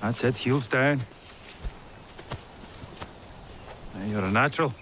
That's it, heels down. You're a natural.